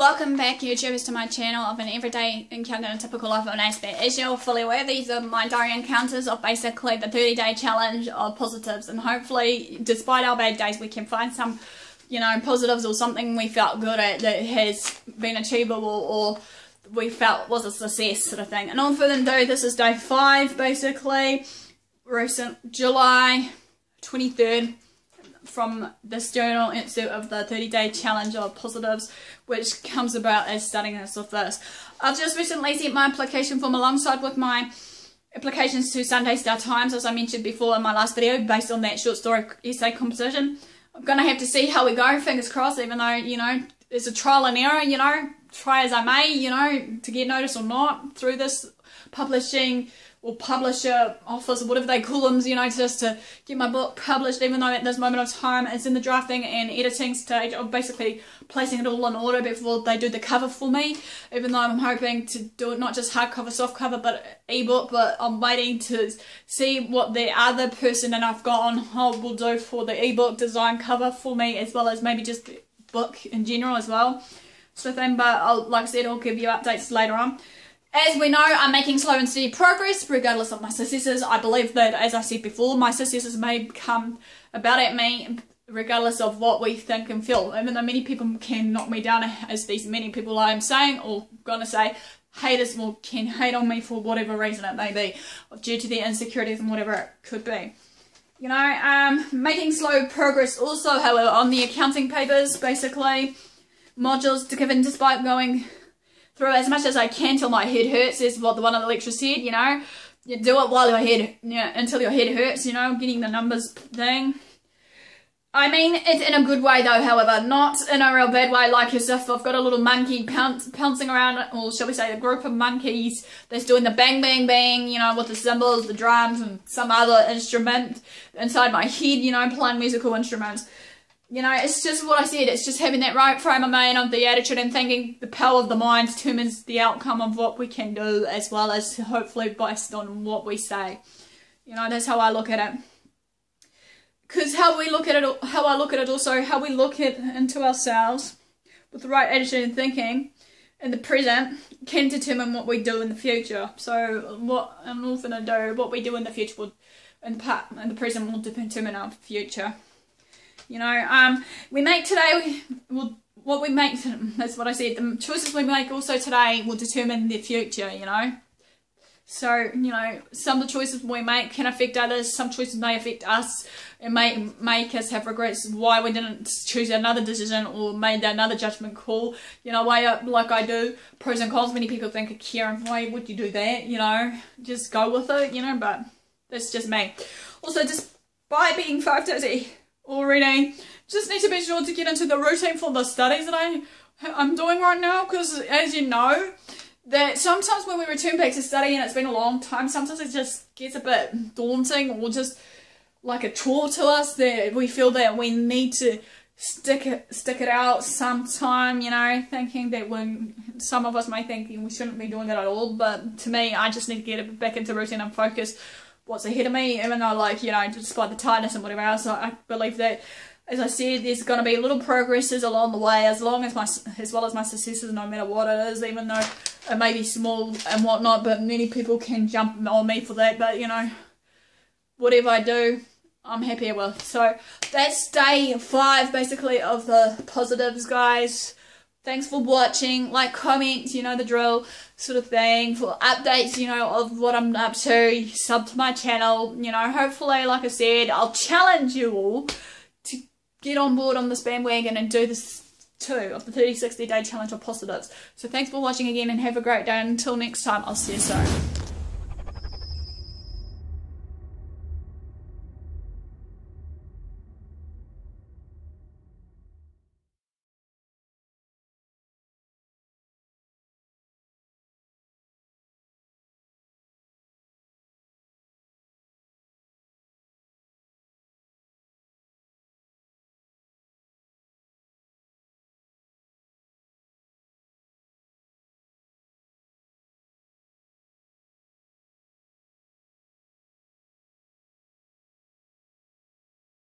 Welcome back YouTubers to my channel of an everyday encounter and typical life of an aspect. As you're fully aware, these are my diary encounters of basically the 30 day challenge of positives and hopefully despite our bad days we can find some you know positives or something we felt good at that has been achievable or we felt was a success sort of thing. And on further ado, this is day 5 basically, recent July 23rd from this journal insert of the 30 day challenge of positives, which comes about as starting this with this. I've just recently sent my application form alongside with my applications to Sunday Star Times, as I mentioned before in my last video, based on that short story essay composition. I'm going to have to see how we go, fingers crossed, even though, you know, it's a trial and error, you know, try as I may, you know, to get notice or not through this publishing or publisher office or whatever they call them, you know, just to get my book published, even though at this moment of time it's in the drafting and editing stage of basically placing it all in order before they do the cover for me. Even though I'm hoping to do it not just hardcover, softcover, but ebook, but I'm waiting to see what the other person that I've got on hold will do for the ebook design cover for me, as well as maybe just the book in general as well. So thing, but I'll, like I said, I'll give you updates later on. As we know, I'm making slow and steady progress regardless of my successes. I believe that, as I said before, my successes may come about at me regardless of what we think and feel. Even though many people can knock me down, as these many people I am saying or gonna say, haters will can hate on me for whatever reason it may be, due to their insecurities and whatever it could be. You know, um, making slow progress also, however, on the accounting papers, basically, modules to given despite going through as much as I can till my head hurts is what the one of the lecturers said, you know. You do it while your head, know, until your head hurts, you know, getting the numbers thing. I mean, it's in a good way though, however, not in a real bad way like as if I've got a little monkey pounce, pouncing around, or shall we say a group of monkeys that's doing the bang bang bang, you know, with the cymbals, the drums, and some other instrument inside my head, you know, playing musical instruments you know, it's just what I said. It's just having that right frame of mind of the attitude and thinking the power of the mind determines the outcome of what we can do as well as hopefully based on what we say. You know, that's how I look at it. Because how we look at it, how I look at it also, how we look at into ourselves with the right attitude and thinking in the present can determine what we do in the future. So what I'm often to do, what we do in the future will, in the, in the present will determine our future. You know, um, we make today, we, well, what we make, that's what I said, the choices we make also today will determine the future, you know. So, you know, some of the choices we make can affect others, some choices may affect us, it may make us have regrets why we didn't choose another decision or made another judgment call, you know, up like I do, pros and cons, many people think, Kerrin, why would you do that, you know, just go with it, you know, but that's just me. Also, just by being 530, already. Just need to be sure to get into the routine for the studies that I, I'm doing right now because as you know, that sometimes when we return back to study and it's been a long time, sometimes it just gets a bit daunting or just like a chore to us that we feel that we need to stick it stick it out sometime, you know, thinking that when some of us may think we shouldn't be doing it at all, but to me I just need to get it back into routine and focus what's ahead of me, even though like, you know, despite the tiredness and whatever else, I believe that as I said, there's going to be little progresses along the way, as long as my, as well as my successes, no matter what it is, even though it may be small and whatnot, but many people can jump on me for that, but you know, whatever I do, I'm happy with. So that's day five, basically, of the positives, guys. Thanks for watching. Like, comment, you know the drill sort of thing. For updates, you know, of what I'm up to. Sub to my channel. You know, hopefully, like I said, I'll challenge you all to get on board on this bandwagon and do this too of the 30 60 day challenge of positives. So thanks for watching again and have a great day. Until next time, I'll see you soon.